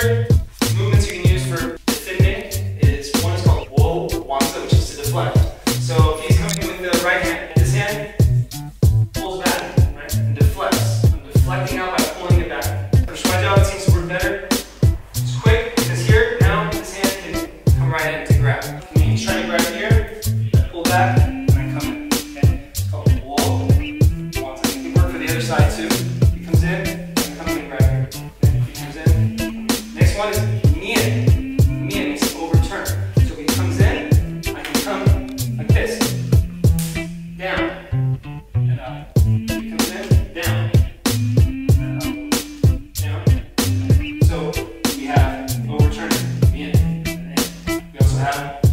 other movements you can use for thinning is one is called Wo Wansa, which is to deflect. So if he's coming with the right hand, his hand pulls back, right, and deflects. I'm deflecting out by pulling it back. For Shuai Jiao, it seems to work better. It's quick, because here, now, his hand can come right in to grab. I mean, he's trying to grab here, pull back, and I come in. Okay? It's called Wo Wansa. It can work for the other side too. one is miel. Miel means overturn. So when it comes in, I can come like this. Down. And uh, up. He comes in, down. And up. Down. So we have overturn, miel. We also have